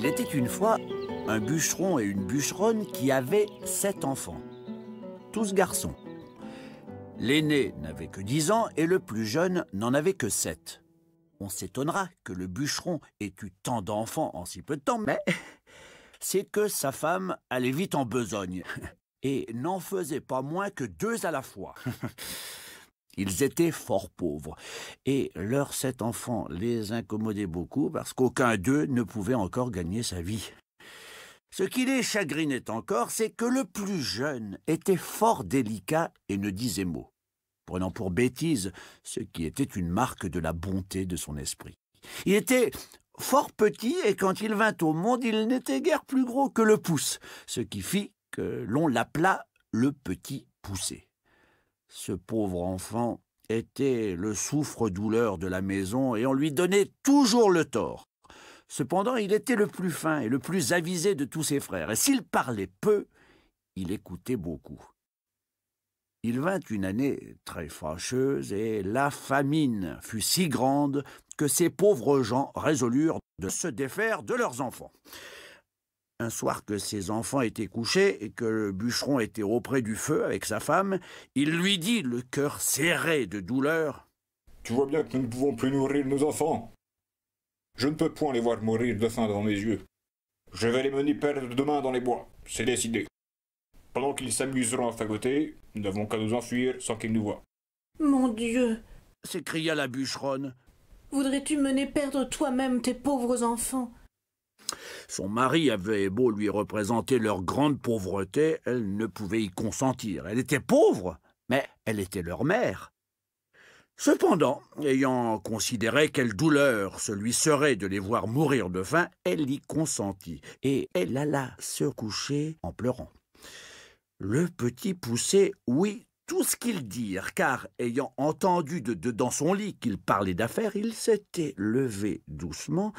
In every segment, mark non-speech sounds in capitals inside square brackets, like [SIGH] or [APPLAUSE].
Il était une fois un bûcheron et une bûcheronne qui avaient sept enfants, tous garçons. L'aîné n'avait que dix ans et le plus jeune n'en avait que sept. On s'étonnera que le bûcheron ait eu tant d'enfants en si peu de temps, mais [LAUGHS] c'est que sa femme allait vite en besogne [LAUGHS] et n'en faisait pas moins que deux à la fois. [LAUGHS] Ils étaient fort pauvres, et leurs sept enfants les incommodaient beaucoup parce qu'aucun d'eux ne pouvait encore gagner sa vie. Ce qui les chagrinait encore, c'est que le plus jeune était fort délicat et ne disait mot, prenant pour bêtise ce qui était une marque de la bonté de son esprit. Il était fort petit, et quand il vint au monde, il n'était guère plus gros que le pouce, ce qui fit que l'on l'appela le petit poussé. Ce pauvre enfant était le souffre-douleur de la maison, et on lui donnait toujours le tort. Cependant, il était le plus fin et le plus avisé de tous ses frères, et s'il parlait peu, il écoutait beaucoup. Il vint une année très fâcheuse, et la famine fut si grande que ces pauvres gens résolurent de se défaire de leurs enfants. Un soir que ses enfants étaient couchés et que le bûcheron était auprès du feu avec sa femme, il lui dit, le cœur serré de douleur Tu vois bien que nous ne pouvons plus nourrir nos enfants. Je ne peux point les voir mourir de faim devant mes yeux. Je vais les mener perdre demain dans les bois, c'est décidé. Pendant qu'ils s'amuseront à fagoter, nous n'avons qu'à nous enfuir sans qu'ils nous voient. Mon Dieu s'écria la bûcheronne. Voudrais-tu mener perdre toi-même tes pauvres enfants? Son mari avait beau lui représenter leur grande pauvreté, elle ne pouvait y consentir. Elle était pauvre, mais elle était leur mère. Cependant, ayant considéré quelle douleur ce lui serait de les voir mourir de faim, elle y consentit, et elle alla se coucher en pleurant. Le petit poussait oui tout ce qu'ils dirent, car ayant entendu de dedans son lit qu'il parlait d'affaires, il s'était levé doucement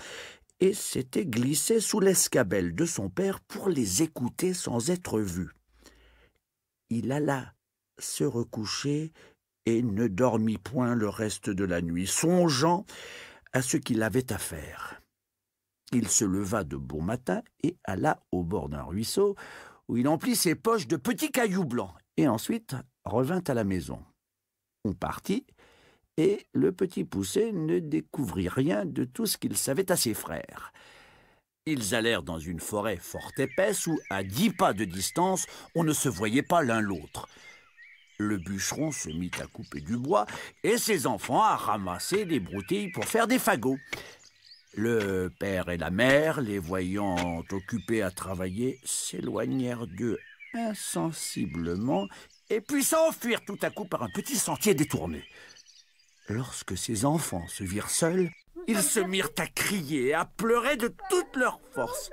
et s'était glissé sous l'escabelle de son père pour les écouter sans être vu. Il alla se recoucher et ne dormit point le reste de la nuit, songeant à ce qu'il avait à faire. Il se leva de bon matin et alla au bord d'un ruisseau, où il emplit ses poches de petits cailloux blancs, et ensuite revint à la maison. On partit, et le petit poussé ne découvrit rien de tout ce qu'il savait à ses frères. Ils allèrent dans une forêt fort épaisse où, à dix pas de distance, on ne se voyait pas l'un l'autre. Le bûcheron se mit à couper du bois et ses enfants à ramasser des broutilles pour faire des fagots. Le père et la mère, les voyant occupés à travailler, s'éloignèrent d'eux insensiblement et puis s'enfuirent tout à coup par un petit sentier détourné. Lorsque ses enfants se virent seuls, ils se mirent à crier et à pleurer de toute leur force.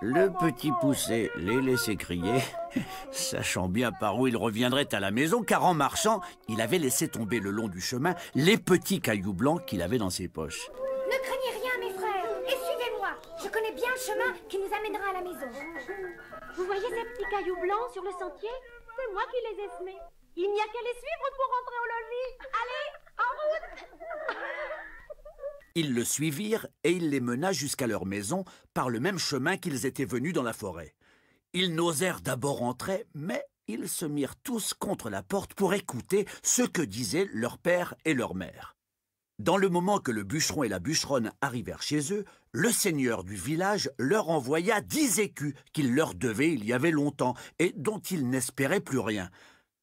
Le petit poussé les laissait crier, [LAUGHS] sachant bien par où il reviendrait à la maison, car en marchant, il avait laissé tomber le long du chemin les petits cailloux blancs qu'il avait dans ses poches. Ne craignez rien, mes frères, et suivez-moi. Je connais bien le chemin qui nous amènera à la maison. Vous voyez ces petits cailloux blancs sur le sentier? C'est moi qui les ai semés. Il n'y a qu'à les suivre pour rentrer au logis. Allez, Ils le suivirent et il les mena jusqu'à leur maison par le même chemin qu'ils étaient venus dans la forêt. Ils n'osèrent d'abord entrer, mais ils se mirent tous contre la porte pour écouter ce que disaient leur père et leur mère. Dans le moment que le bûcheron et la bûcheronne arrivèrent chez eux, le seigneur du village leur envoya dix écus qu'il leur devait il y avait longtemps et dont ils n'espéraient plus rien.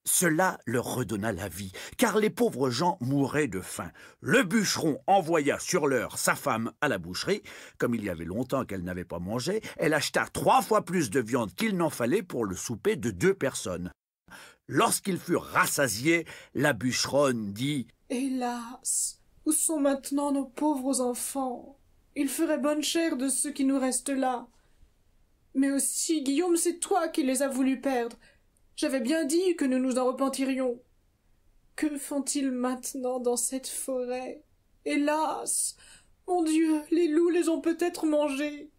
Cela leur redonna la vie, car les pauvres gens mouraient de faim. Le bûcheron envoya sur l'heure sa femme à la boucherie. Comme il y avait longtemps qu'elle n'avait pas mangé, elle acheta trois fois plus de viande qu'il n'en fallait pour le souper de deux personnes. Lorsqu'ils furent rassasiés, la bûcheronne dit Hélas Où sont maintenant nos pauvres enfants? Il ferait bonne chère de ceux qui nous restent là. Mais aussi, Guillaume, c'est toi qui les as voulu perdre. J'avais bien dit que nous nous en repentirions. Que font-ils maintenant dans cette forêt? Hélas Mon Dieu, les loups les ont peut-être mangés.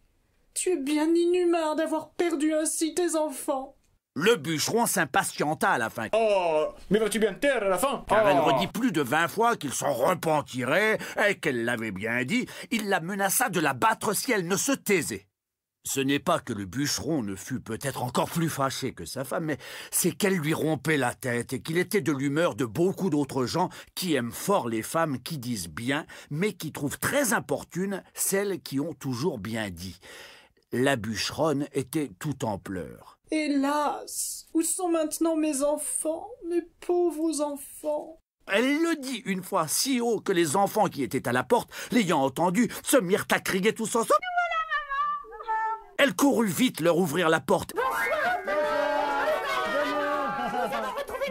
Tu es bien inhumain d'avoir perdu ainsi tes enfants. Le bûcheron s'impatienta à la fin. Oh, mais vas-tu bien te taire à la fin? Car elle Oh. redit plus de vingt fois qu'il s'en repentirait et qu'elle l'avait bien dit. Il la menaça de la battre si elle ne se taisait. Ce n'est pas que le bûcheron ne fût peut-être encore plus fâché que sa femme, mais c'est qu'elle lui rompait la tête et qu'il était de l'humeur de beaucoup d'autres gens qui aiment fort les femmes qui disent bien, mais qui trouvent très importunes celles qui ont toujours bien dit. La bûcheronne était tout en pleurs. Hélas, où sont maintenant mes enfants, mes pauvres enfants? Elle le dit une fois si haut que les enfants qui étaient à la porte, l'ayant entendu, se mirent à crier tous ensemble. Elle courut vite leur ouvrir la porte.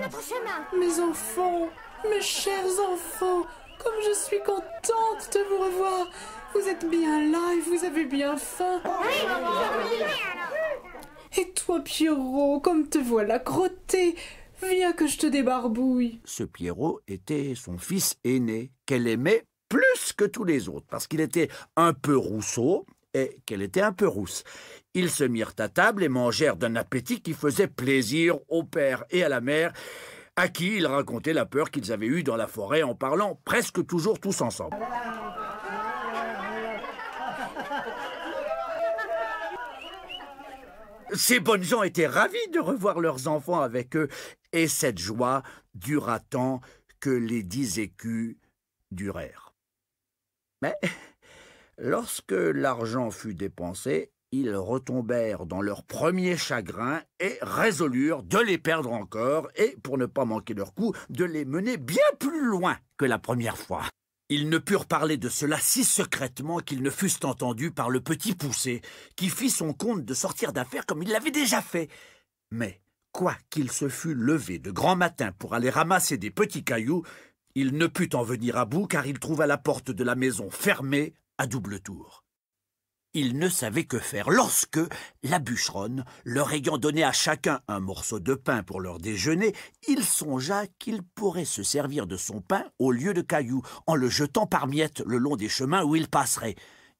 Notre chemin. Mes enfants, mes chers enfants, comme je suis contente de vous revoir. Vous êtes bien là et vous avez bien faim. Et toi, Pierrot, comme te voilà crotté, viens que je te débarbouille. Ce Pierrot était son fils aîné, qu'elle aimait plus que tous les autres, parce qu'il était un peu rousseau et qu'elle était un peu rousse. Ils se mirent à table et mangèrent d'un appétit qui faisait plaisir au père et à la mère, à qui ils racontaient la peur qu'ils avaient eue dans la forêt en parlant presque toujours tous ensemble. Ces bonnes gens étaient ravis de revoir leurs enfants avec eux, et cette joie dura tant que les dix écus durèrent. Mais lorsque l'argent fut dépensé, ils retombèrent dans leur premier chagrin et résolurent de les perdre encore et, pour ne pas manquer leur coup, de les mener bien plus loin que la première fois. Ils ne purent parler de cela si secrètement qu'ils ne fussent entendus par le petit poussé, qui fit son compte de sortir d'affaires comme il l'avait déjà fait. Mais, quoi qu'il se fût levé de grand matin pour aller ramasser des petits cailloux, il ne put en venir à bout car il trouva la porte de la maison fermée à double tour il ne savait que faire lorsque la bûcheronne, leur ayant donné à chacun un morceau de pain pour leur déjeuner, il songea qu'il pourrait se servir de son pain au lieu de cailloux, en le jetant par miettes le long des chemins où il passerait.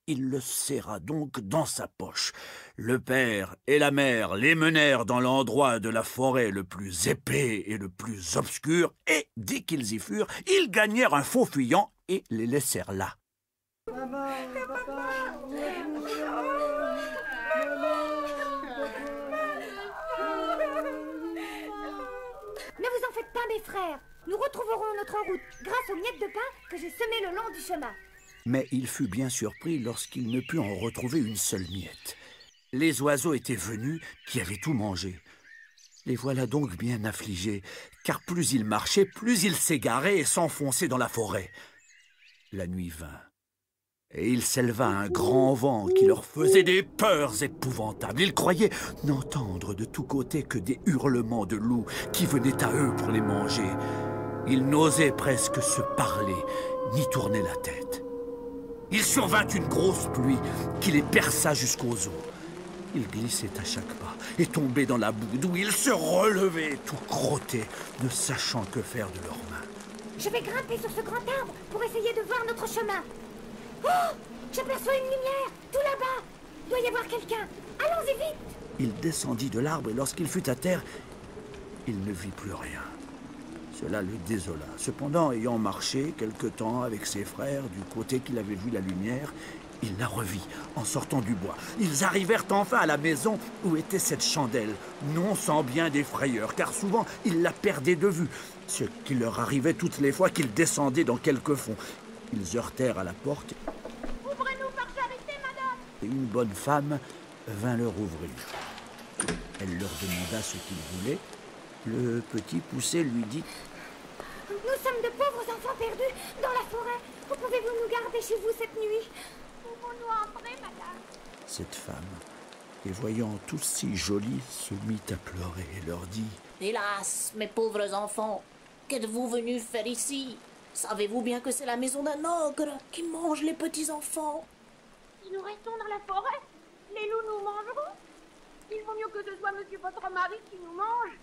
Il le serra donc dans sa poche. Le père et la mère les menèrent dans l'endroit de la forêt le plus épais et le plus obscur, et dès qu'ils y furent, ils gagnèrent un faux fuyant et les laissèrent là. Ne vous en faites pas, mes frères. Nous retrouverons notre route grâce aux miettes de pain que j'ai semées le long du chemin. Mais il fut bien surpris lorsqu'il ne put en retrouver une seule miette. Les oiseaux étaient venus qui avaient tout mangé. Les voilà donc bien affligés, car plus ils marchaient, plus ils s'égaraient et s'enfonçaient dans la forêt. La nuit vint et il s'éleva un grand vent qui leur faisait des peurs épouvantables. Ils croyaient n'entendre de tous côtés que des hurlements de loups qui venaient à eux pour les manger. Ils n'osaient presque se parler, ni tourner la tête. Il survint une grosse pluie qui les perça jusqu'aux os. Ils glissaient à chaque pas et tombaient dans la boue d'où ils se relevaient tout crottés, ne sachant que faire de leurs mains. Je vais grimper sur ce grand arbre pour essayer de voir notre chemin. Oh J'aperçois une lumière Tout là-bas Il doit y avoir quelqu'un Allons-y vite Il descendit de l'arbre et lorsqu'il fut à terre, il ne vit plus rien. Cela le désola. Cependant, ayant marché quelque temps avec ses frères du côté qu'il avait vu la lumière, il la revit en sortant du bois. Ils arrivèrent enfin à la maison où était cette chandelle, non sans bien des frayeurs, car souvent ils la perdaient de vue, ce qui leur arrivait toutes les fois qu'ils descendaient dans quelque fond. Ils heurtèrent à la porte. Ouvrez-nous par charité, madame Et une bonne femme vint leur ouvrir. Elle leur demanda ce qu'ils voulaient. Le petit poussé lui dit Nous sommes de pauvres enfants perdus dans la forêt. Où pouvez-vous nous garder chez vous cette nuit? Pouvons-nous entrer, madame? Cette femme, les voyant tous si jolis, se mit à pleurer et leur dit Hélas, mes pauvres enfants, qu'êtes-vous venus faire ici? Savez-vous bien que c'est la maison d'un ogre qui mange les petits enfants? Si nous restons dans la forêt, les loups nous mangeront. Il vaut mieux que ce soit monsieur votre mari qui nous mange.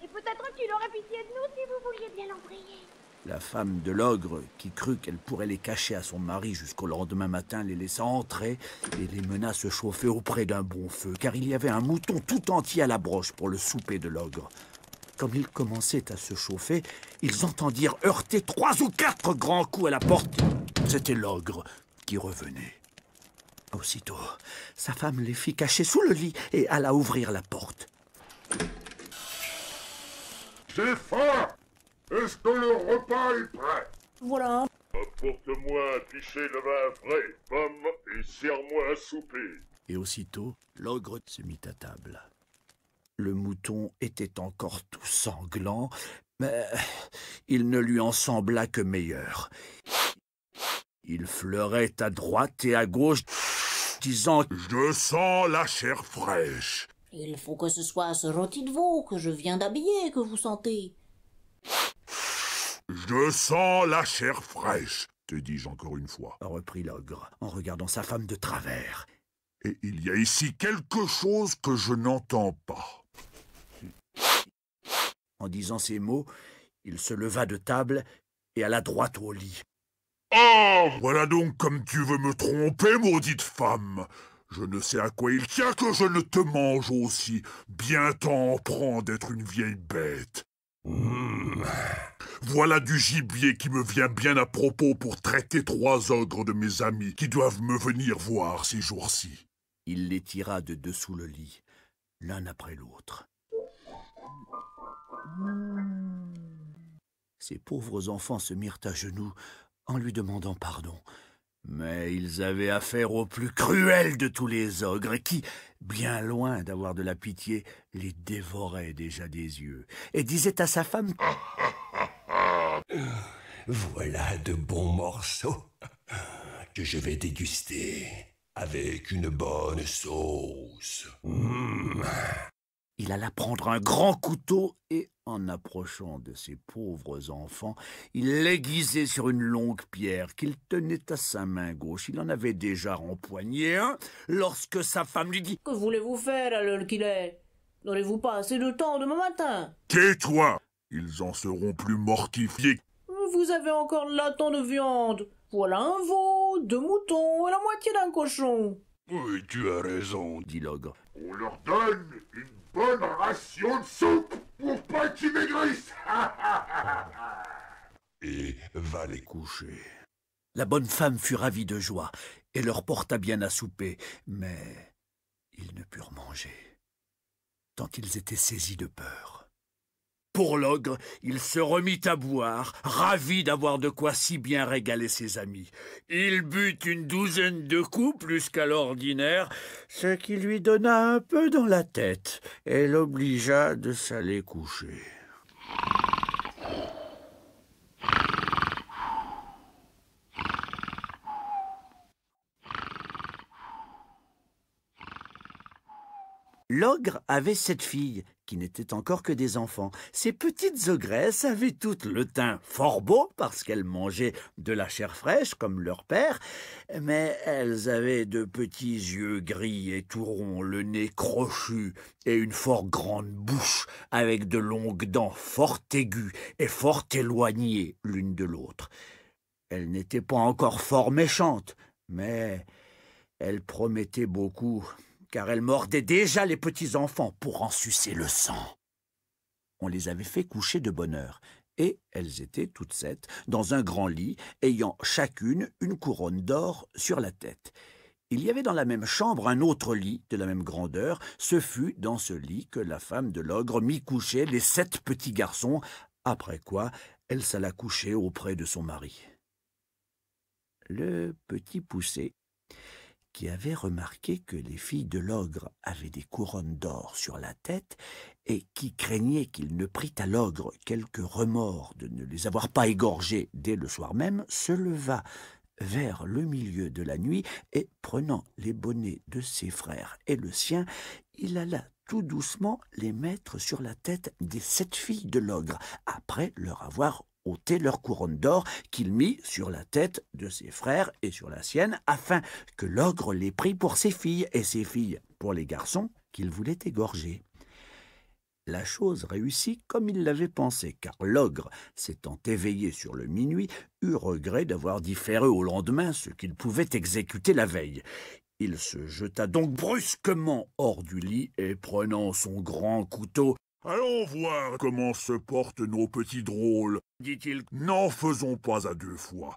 Et peut-être qu'il aurait pitié de nous si vous vouliez bien l'en prier. La femme de l'ogre, qui crut qu'elle pourrait les cacher à son mari jusqu'au lendemain matin, les laissa entrer et les mena se chauffer auprès d'un bon feu, car il y avait un mouton tout entier à la broche pour le souper de l'ogre. Comme ils commençaient à se chauffer, ils entendirent heurter trois ou quatre grands coups à la porte. C'était l'ogre qui revenait. Aussitôt, sa femme les fit cacher sous le lit et alla ouvrir la porte. J'ai faim Est-ce que le repas est prêt? Voilà. Apporte-moi un pichet de vin frais, pomme, et sers-moi un souper. Et aussitôt, l'ogre se mit à table. Le mouton était encore tout sanglant, mais il ne lui en sembla que meilleur. Il fleurait à droite et à gauche, disant Je sens la chair fraîche. Il faut que ce soit ce rôti de veau que je viens d'habiller que vous sentez. Je sens la chair fraîche, te dis-je encore une fois. reprit l'ogre, en regardant sa femme de travers. Et il y a ici quelque chose que je n'entends pas. En disant ces mots, il se leva de table et alla droit au lit. Ah Voilà donc comme tu veux me tromper, maudite femme Je ne sais à quoi il tient que je ne te mange aussi. Bien t'en prend d'être une vieille bête. Mmh. Voilà du gibier qui me vient bien à propos pour traiter trois ogres de mes amis qui doivent me venir voir ces jours-ci. Il les tira de dessous le lit, l'un après l'autre. Ces pauvres enfants se mirent à genoux en lui demandant pardon. Mais ils avaient affaire au plus cruel de tous les ogres, qui, bien loin d'avoir de la pitié, les dévorait déjà des yeux, et disait à sa femme Voilà de bons morceaux que je vais déguster avec une bonne sauce. Mmh. Il alla prendre un grand couteau et, en approchant de ses pauvres enfants, il l'aiguisait sur une longue pierre qu'il tenait à sa main gauche. Il en avait déjà empoigné un lorsque sa femme lui dit Que voulez-vous faire à l'heure qu'il est? N'aurez-vous pas assez de temps demain matin? Tais-toi Ils en seront plus mortifiés. Vous avez encore laton de viande. Voilà un veau, deux moutons et la moitié d'un cochon. Oui, tu as raison, dit l'ogre. On leur donne une bonne ration de soupe pour pas qu'ils maigrissent. [LAUGHS] Et va les coucher. La bonne femme fut ravie de joie et leur porta bien à souper, mais ils ne purent manger, tant ils étaient saisis de peur. Pour l'ogre, il se remit à boire, ravi d'avoir de quoi si bien régaler ses amis. Il but une douzaine de coups plus qu'à l'ordinaire, ce qui lui donna un peu dans la tête et l'obligea de s'aller coucher. L'ogre avait sept filles, qui n'étaient encore que des enfants. Ces petites ogresses avaient toutes le teint fort beau parce qu'elles mangeaient de la chair fraîche comme leur père, mais elles avaient de petits yeux gris et tout ronds, le nez crochu et une fort grande bouche avec de longues dents fort aiguës et fort éloignées l'une de l'autre. Elles n'étaient pas encore fort méchantes, mais elles promettaient beaucoup car elle mordait déjà les petits enfants pour en sucer le sang. On les avait fait coucher de bonne heure, et elles étaient toutes sept dans un grand lit, ayant chacune une couronne d'or sur la tête. Il y avait dans la même chambre un autre lit de la même grandeur. Ce fut dans ce lit que la femme de l'ogre mit coucher les sept petits garçons, après quoi elle s'alla coucher auprès de son mari. Le petit poussé qui avait remarqué que les filles de l'ogre avaient des couronnes d'or sur la tête, et qui craignait qu'il ne prît à l'ogre quelque remords de ne les avoir pas égorgées dès le soir même, se leva vers le milieu de la nuit, et prenant les bonnets de ses frères et le sien, il alla tout doucement les mettre sur la tête des sept filles de l'ogre, après leur avoir ôter leur couronne d'or qu'il mit sur la tête de ses frères et sur la sienne, afin que l'ogre les prît pour ses filles et ses filles pour les garçons qu'il voulait égorger. La chose réussit comme il l'avait pensé, car l'ogre, s'étant éveillé sur le minuit, eut regret d'avoir différé au lendemain ce qu'il pouvait exécuter la veille. Il se jeta donc brusquement hors du lit et, prenant son grand couteau, Allons voir comment se portent nos petits drôles, dit-il. N'en faisons pas à deux fois.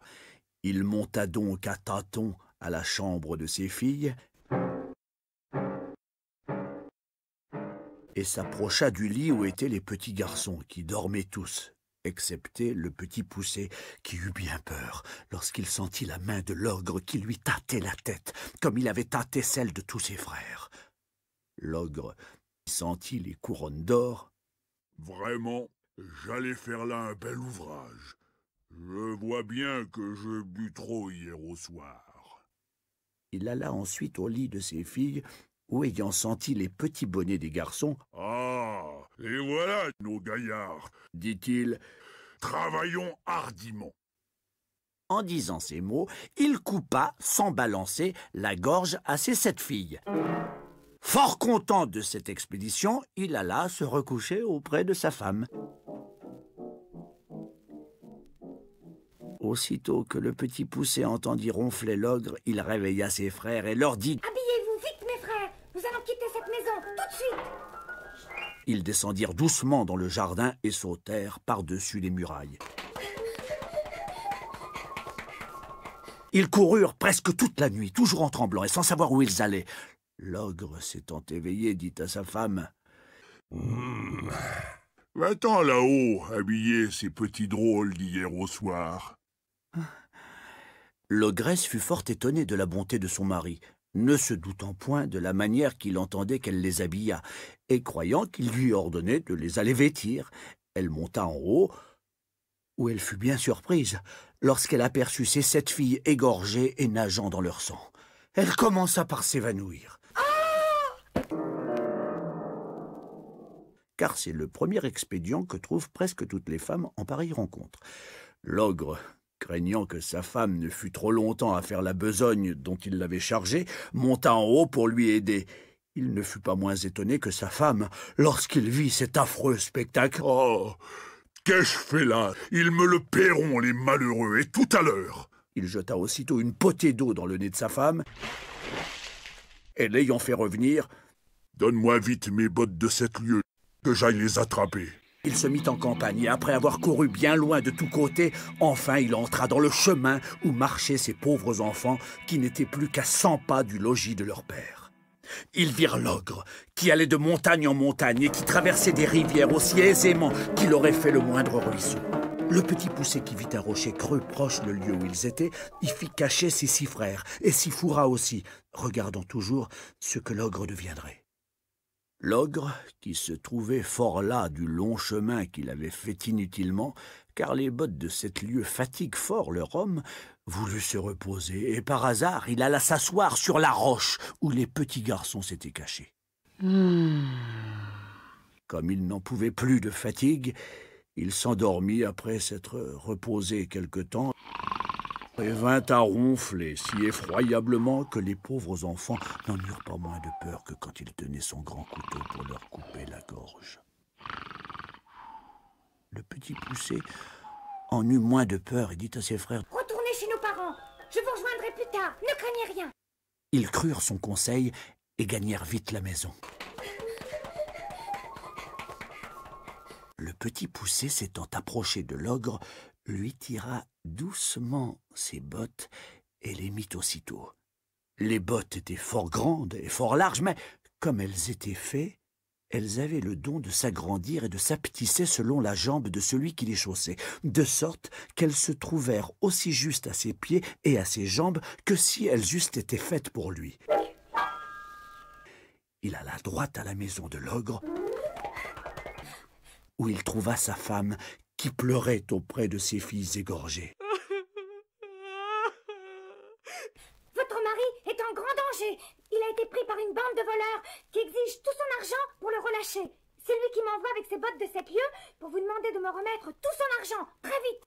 Il monta donc à tâtons à la chambre de ses filles et s'approcha du lit où étaient les petits garçons qui dormaient tous, excepté le petit poussé qui eut bien peur lorsqu'il sentit la main de l'ogre qui lui tâtait la tête comme il avait tâté celle de tous ses frères. L'ogre sentit les couronnes d'or. Vraiment, j'allais faire là un bel ouvrage. Je vois bien que je bus trop hier au soir. Il alla ensuite au lit de ses filles, où ayant senti les petits bonnets des garçons, Ah, et voilà nos gaillards. dit-il, Travaillons hardiment. en disant ces mots, il coupa, sans balancer, la gorge à ses sept filles. Fort content de cette expédition, il alla se recoucher auprès de sa femme. Aussitôt que le petit poussé entendit ronfler l'ogre, il réveilla ses frères et leur dit Habillez-vous vite, mes frères Nous allons quitter cette maison, tout de suite Ils descendirent doucement dans le jardin et sautèrent par-dessus les murailles. Ils coururent presque toute la nuit, toujours en tremblant et sans savoir où ils allaient. L'ogre, s'étant éveillé, dit à sa femme Hmm. Va-t'en là-haut, habiller ces petits drôles d'hier au soir. L'ogresse fut fort étonnée de la bonté de son mari, ne se doutant point de la manière qu'il entendait qu'elle les habillât, et croyant qu'il lui ordonnait de les aller vêtir. Elle monta en haut, où elle fut bien surprise lorsqu'elle aperçut ses sept filles égorgées et nageant dans leur sang. Elle commença par s'évanouir. Car c'est le premier expédient que trouvent presque toutes les femmes en pareille rencontre. L'ogre, craignant que sa femme ne fût trop longtemps à faire la besogne dont il l'avait chargée, monta en haut pour lui aider. Il ne fut pas moins étonné que sa femme lorsqu'il vit cet affreux spectacle. Oh, qu'ai-je fait là? Ils me le paieront, les malheureux, et tout à l'heure. Il jeta aussitôt une potée d'eau dans le nez de sa femme, et l'ayant fait revenir, Donne-moi vite mes bottes de sept lieues, que j'aille les attraper. il se mit en campagne, et après avoir couru bien loin de tous côtés, enfin il entra dans le chemin où marchaient ces pauvres enfants qui n'étaient plus qu'à cent pas du logis de leur père. Ils virent l'ogre, qui allait de montagne en montagne et qui traversait des rivières aussi aisément qu'il aurait fait le moindre ruisseau. Le petit poussé qui vit un rocher creux proche le lieu où ils étaient, y fit cacher ses six frères, et s'y fourra aussi, regardant toujours ce que l'ogre deviendrait. L'ogre, qui se trouvait fort las du long chemin qu'il avait fait inutilement, car les bottes de sept lieues fatiguent fort leur homme, voulut se reposer, et par hasard il alla s'asseoir sur la roche où les petits garçons s'étaient cachés. Comme il n'en pouvait plus de fatigue, il s'endormit après s'être reposé quelque temps et vint à ronfler si effroyablement que les pauvres enfants n'en eurent pas moins de peur que quand il tenait son grand couteau pour leur couper la gorge. Le petit poussé en eut moins de peur et dit à ses frères Retournez chez nos parents Je vous rejoindrai plus tard, ne craignez rien Ils crurent son conseil et gagnèrent vite la maison. Le petit poussé s'étant approché de l'ogre, lui tira doucement ses bottes et les mit aussitôt. Les bottes étaient fort grandes et fort larges, mais comme elles étaient faites, elles avaient le don de s'agrandir et de s'apetisser selon la jambe de celui qui les chaussait, de sorte qu'elles se trouvèrent aussi justes à ses pieds et à ses jambes que si elles eussent été faites pour lui. Il alla droit à la maison de l'ogre, où il trouva sa femme qui pleurait auprès de ses filles égorgées. [LAUGHS] Votre mari est en grand danger Il a été pris par une bande de voleurs qui exige tout son argent pour le relâcher. C'est lui qui m'envoie avec ses bottes de sept lieues pour vous demander de me remettre tout son argent, très vite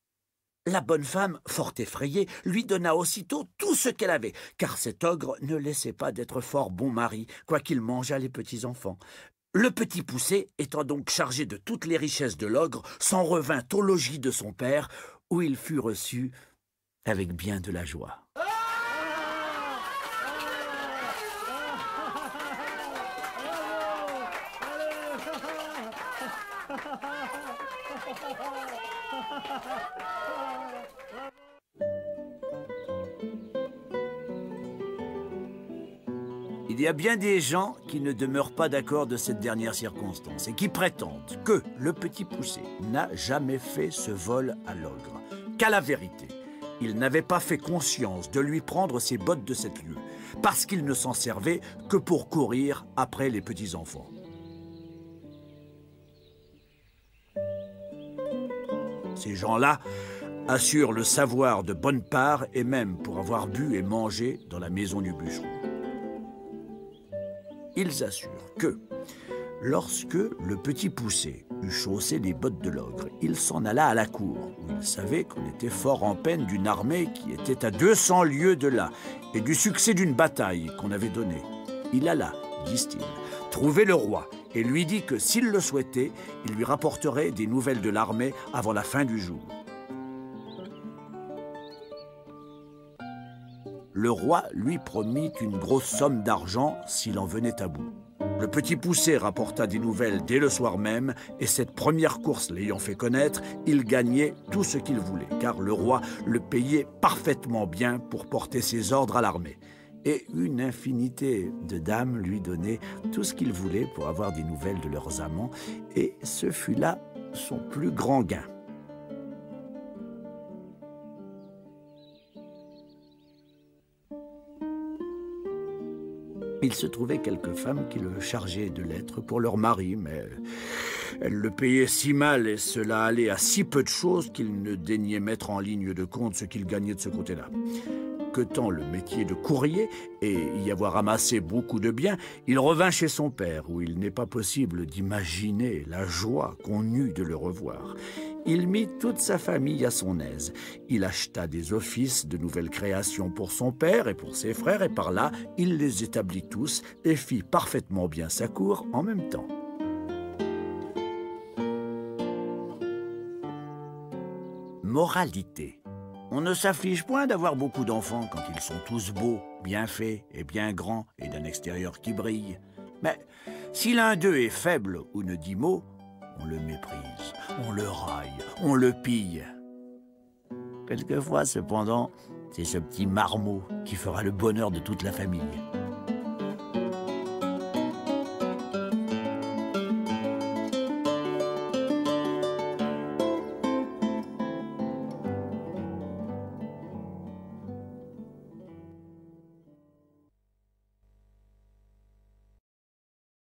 La bonne femme, fort effrayée, lui donna aussitôt tout ce qu'elle avait, car cet ogre ne laissait pas d'être fort bon mari, quoiqu'il mangeât les petits enfants. Le petit poussé, étant donc chargé de toutes les richesses de l'ogre, s'en revint au logis de son père, où il fut reçu avec bien de la joie. Il y a bien des gens qui ne demeurent pas d'accord de cette dernière circonstance et qui prétendent que le petit poussé n'a jamais fait ce vol à l'ogre, qu'à la vérité, il n'avait pas fait conscience de lui prendre ses bottes de cette lieu, parce qu'il ne s'en servait que pour courir après les petits-enfants. Ces gens-là assurent le savoir de bonne part et même pour avoir bu et mangé dans la maison du bûcheron. Ils assurent que, lorsque le petit poussé eut chaussé les bottes de l'ogre, il s'en alla à la cour, où il savait qu'on était fort en peine d'une armée qui était à 200 lieues de là, et du succès d'une bataille qu'on avait donnée. Il alla, disent-ils, trouver le roi, et lui dit que s'il le souhaitait, il lui rapporterait des nouvelles de l'armée avant la fin du jour. Le roi lui promit une grosse somme d'argent s'il en venait à bout. Le petit poussé rapporta des nouvelles dès le soir même, et cette première course l'ayant fait connaître, il gagnait tout ce qu'il voulait, car le roi le payait parfaitement bien pour porter ses ordres à l'armée. Et une infinité de dames lui donnaient tout ce qu'il voulait pour avoir des nouvelles de leurs amants, et ce fut là son plus grand gain. Il se trouvait quelques femmes qui le chargeaient de lettres pour leur mari, mais elles le payaient si mal et cela allait à si peu de choses qu'il ne daignait mettre en ligne de compte ce qu'il gagnait de ce côté-là. Que tant le métier de courrier et y avoir amassé beaucoup de biens, il revint chez son père, où il n'est pas possible d'imaginer la joie qu'on eut de le revoir. Il mit toute sa famille à son aise. Il acheta des offices de nouvelles créations pour son père et pour ses frères, et par là, il les établit tous et fit parfaitement bien sa cour en même temps. Moralité. On ne s'afflige point d'avoir beaucoup d'enfants quand ils sont tous beaux, bien faits et bien grands et d'un extérieur qui brille. Mais si l'un d'eux est faible ou ne dit mot, on le méprise, on le raille, on le pille. Quelquefois, cependant, c'est ce petit marmot qui fera le bonheur de toute la famille.